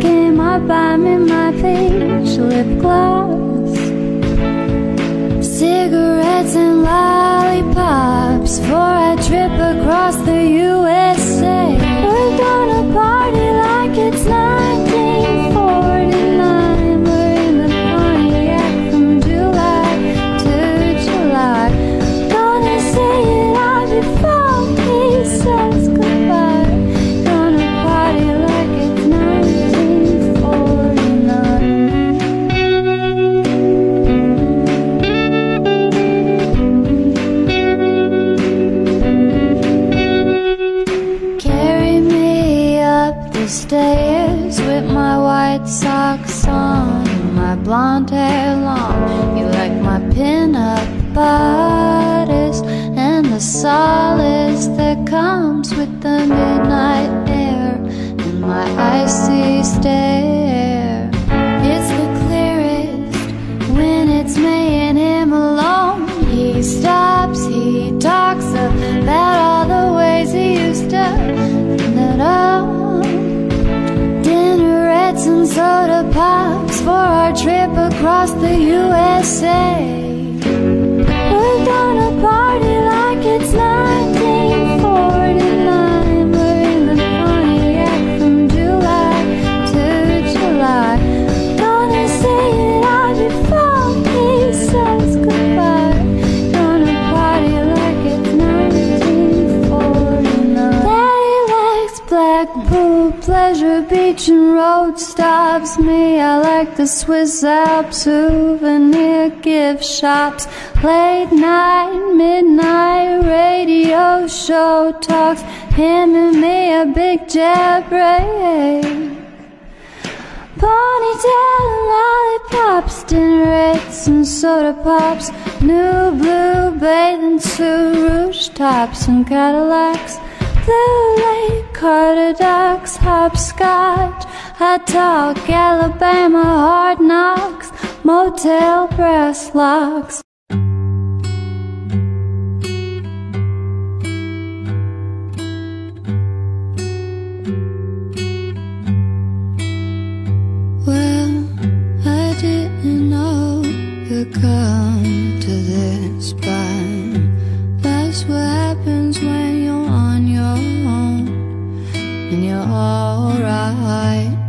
came up, I'm in my peach lip gloss Cigarettes and lollipops For a trip across the U.S. across the USA. stops me. I like the Swiss Alps, souvenir gift shops, late night, midnight radio show talks, Him and me a big jet break. Ponytail and lollipops, dinnerettes and soda pops, new blue bathing suit, rooftops and Cadillacs. Blue Lake, Carter Ducks, Hopscotch, Hot Talk, Alabama, Hard Knocks, Motel, Brass Locks. Well, I didn't know you'd come to this, but that's what happens. alright.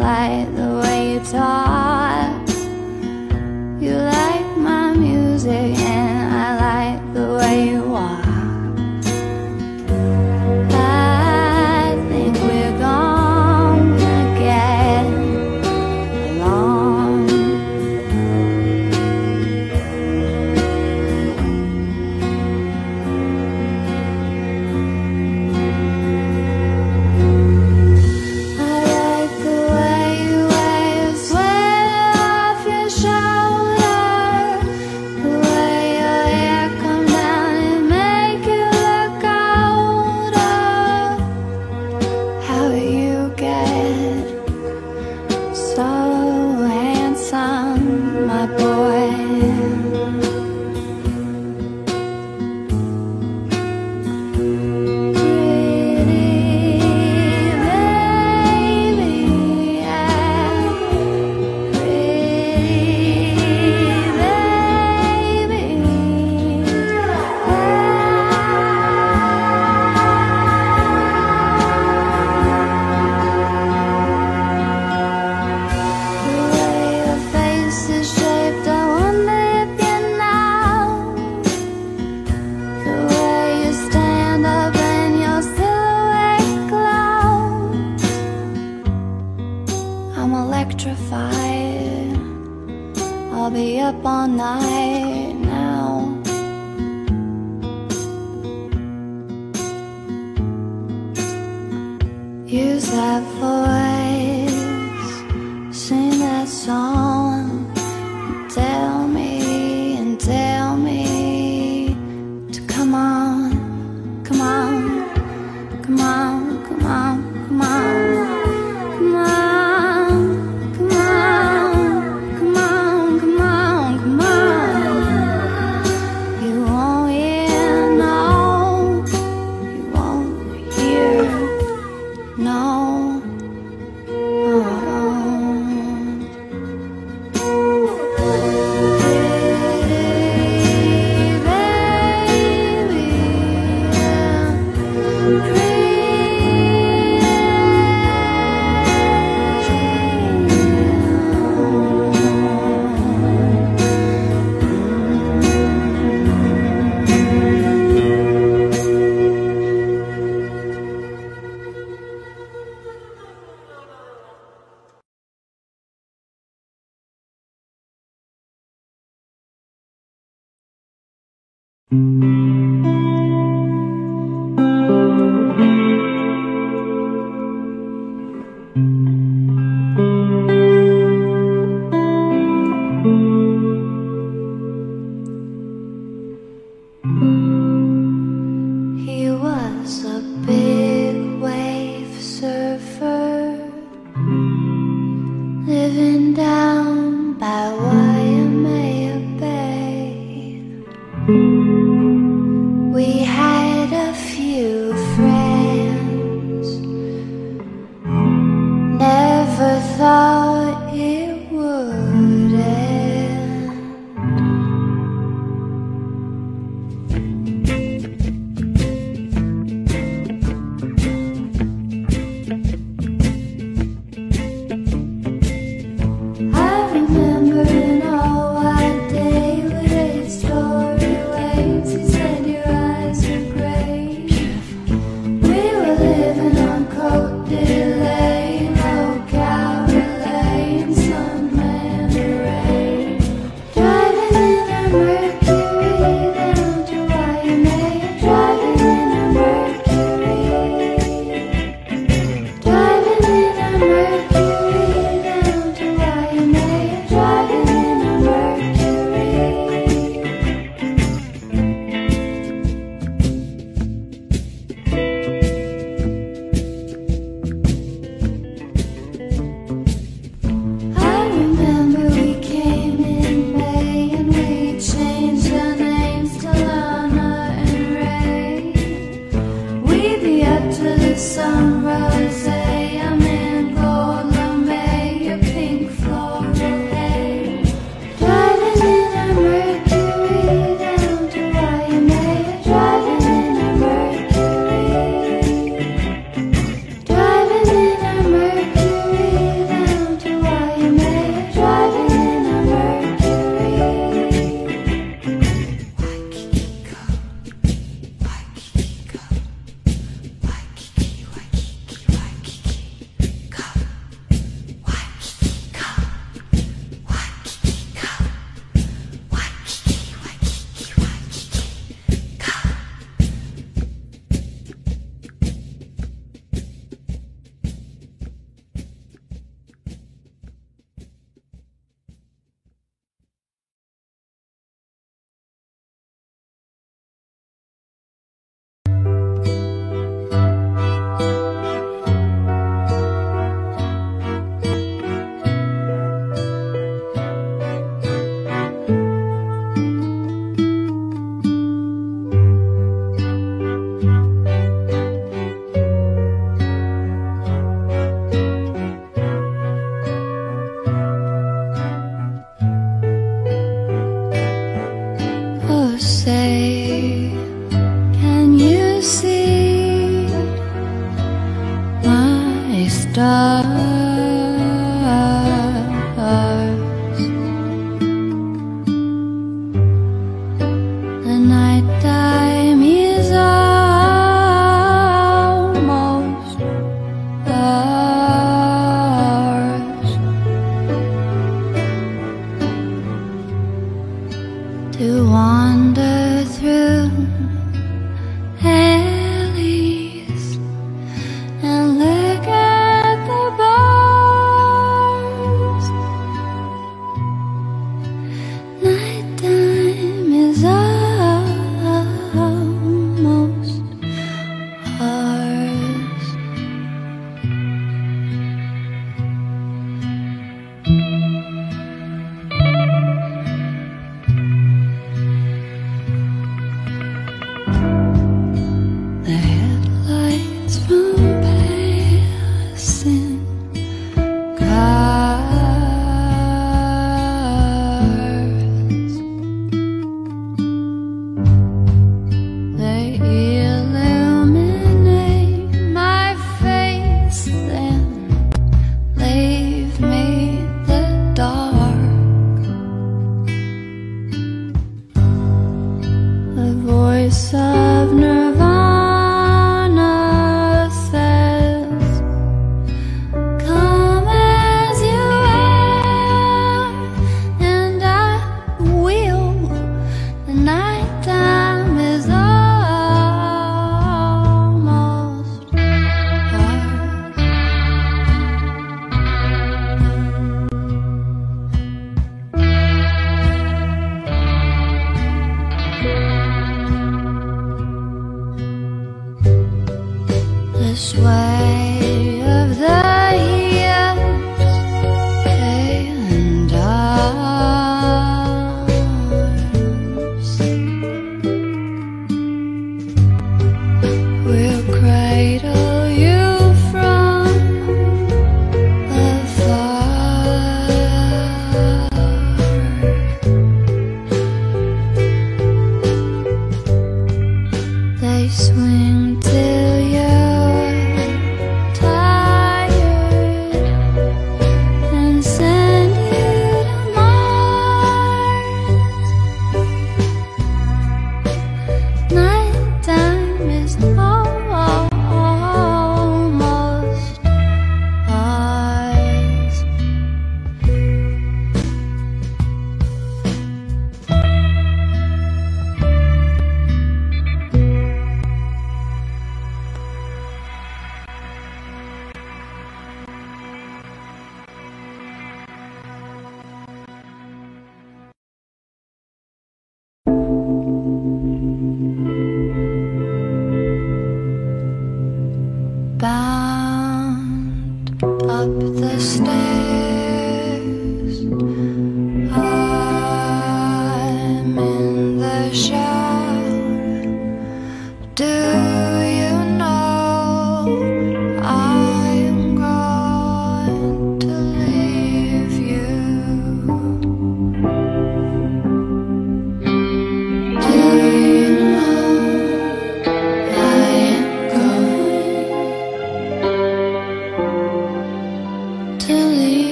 来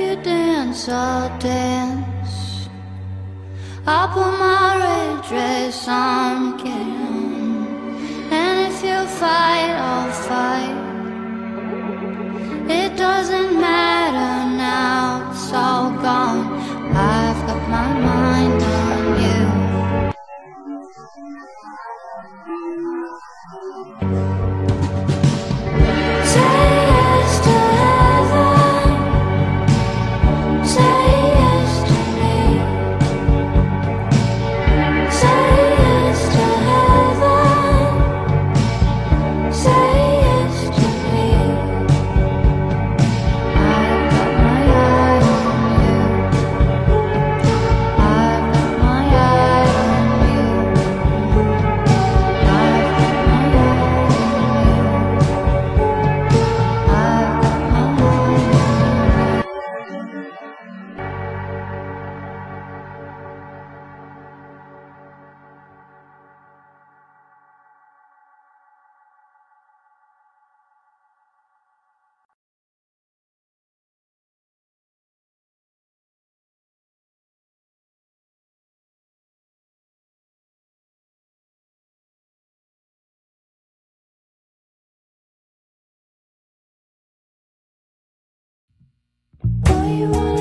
If you dance, I'll dance. I'll put my red dress on, again. And if you fight, I'll fight. It doesn't you wanna